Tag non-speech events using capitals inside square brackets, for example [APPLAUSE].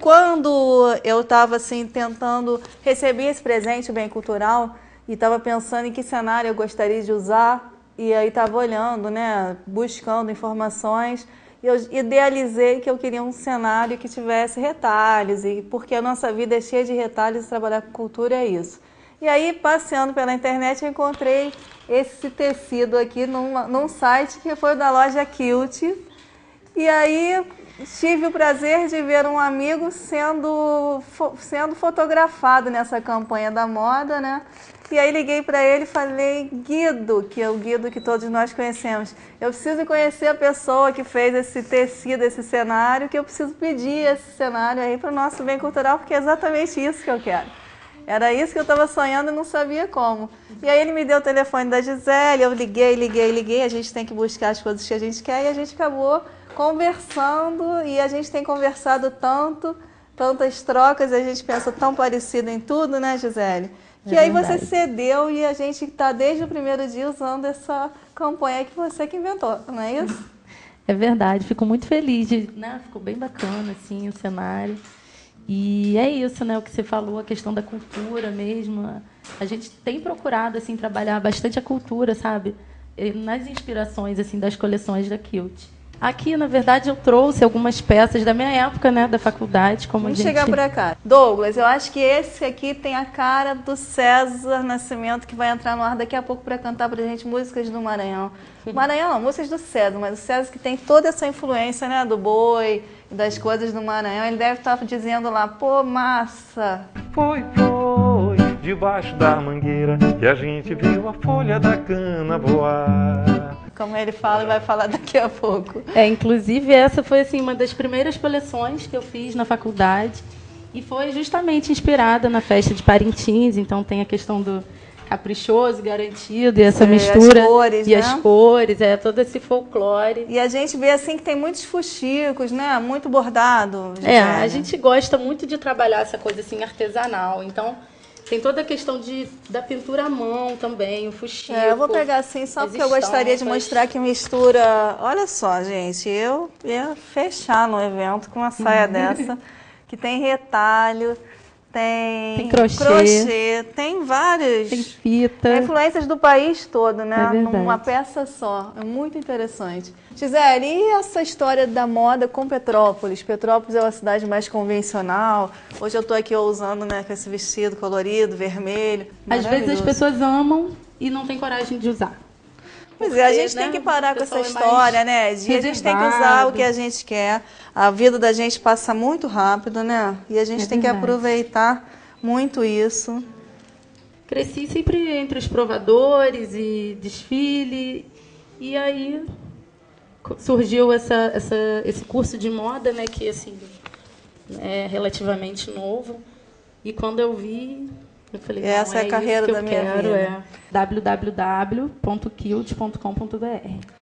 quando eu estava assim tentando receber esse presente bem cultural e estava pensando em que cenário eu gostaria de usar e aí estava olhando, né, buscando informações, e eu idealizei que eu queria um cenário que tivesse retalhos e porque a nossa vida é cheia de retalhos e trabalhar com cultura é isso. E aí, passeando pela internet, eu encontrei esse tecido aqui num, num site que foi da loja Kilt. E aí tive o prazer de ver um amigo sendo, sendo fotografado nessa campanha da moda, né? E aí liguei para ele e falei, Guido, que é o Guido que todos nós conhecemos, eu preciso conhecer a pessoa que fez esse tecido, esse cenário, que eu preciso pedir esse cenário aí para o nosso bem cultural, porque é exatamente isso que eu quero. Era isso que eu estava sonhando e não sabia como. E aí ele me deu o telefone da Gisele, eu liguei, liguei, liguei, a gente tem que buscar as coisas que a gente quer e a gente acabou conversando e a gente tem conversado tanto, tantas trocas, a gente pensa tão parecido em tudo, né, Gisele? Que é aí você cedeu e a gente está desde o primeiro dia usando essa campanha que você que inventou, não é isso? [LAUGHS] É verdade, fico muito feliz, de, né? Ficou bem bacana assim o cenário. E é isso, né? O que você falou, a questão da cultura mesmo. A gente tem procurado assim trabalhar bastante a cultura, sabe? Nas inspirações assim das coleções da Kilt. Aqui, na verdade, eu trouxe algumas peças da minha época, né, da faculdade, como Vamos a gente... chegar para cá. Douglas, eu acho que esse aqui tem a cara do César Nascimento, que vai entrar no ar daqui a pouco para cantar para a gente músicas do Maranhão. Maranhão não, músicas do César, mas o César que tem toda essa influência, né, do boi e das coisas do Maranhão, ele deve estar dizendo lá, pô, massa. Foi, foi, debaixo da mangueira, que a gente viu a folha da cana voar como ele fala e vai falar daqui a pouco. É, inclusive essa foi assim uma das primeiras coleções que eu fiz na faculdade e foi justamente inspirada na festa de Parintins, então tem a questão do caprichoso, garantido, e essa é, mistura. As cores, e né? as cores, é todo esse folclore. E a gente vê assim que tem muitos fuxicos, né? Muito bordado. É, a gente gosta muito de trabalhar essa coisa assim artesanal. Então, tem toda a questão de, da pintura à mão também, o fuxico. É, eu vou pegar assim, só porque eu gostaria de mostrar que mistura. Olha só, gente, eu ia fechar no evento com uma saia [LAUGHS] dessa, que tem retalho, tem, tem crochê. crochê, tem vários. Tem fita. Tem influências do país todo, né? É Numa peça só. É muito interessante. Gisele, e essa história da moda com Petrópolis? Petrópolis é uma cidade mais convencional. Hoje eu estou aqui usando né, com esse vestido colorido, vermelho. Às vezes as pessoas amam e não têm coragem de usar. Pois é, a gente né? tem que parar com essa é história, né? De a gente tem que usar o que a gente quer. A vida da gente passa muito rápido, né? E a gente é tem verdade. que aproveitar muito isso. Cresci sempre entre os provadores e desfile. E aí surgiu essa, essa, esse curso de moda, né? Que assim é relativamente novo. E quando eu vi, eu falei, essa é a é carreira da minha quero, vida. É www.kilt.com.br.